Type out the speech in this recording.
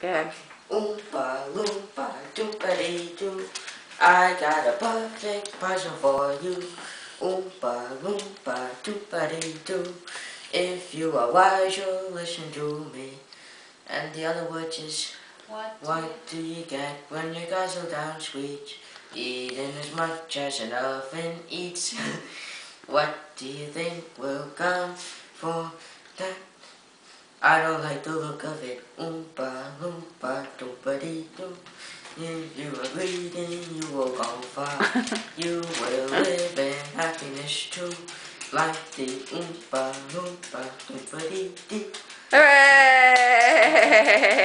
Good. Oompa loompa doompa dee doo. I got a perfect puzzle for you. Oompa loompa doompa dee doo. If you are wise, you'll listen to me. And the other words is, What? what do you get when you guzzle down sweets? Eating as much as an elephant eats. what do you think will come for that? I don't like the look of it. Oompa loompa do. If you are bleeding, you will go far. you will live in happiness too. Like the Oompa Loompa Doompa Dee Dee. Hooray!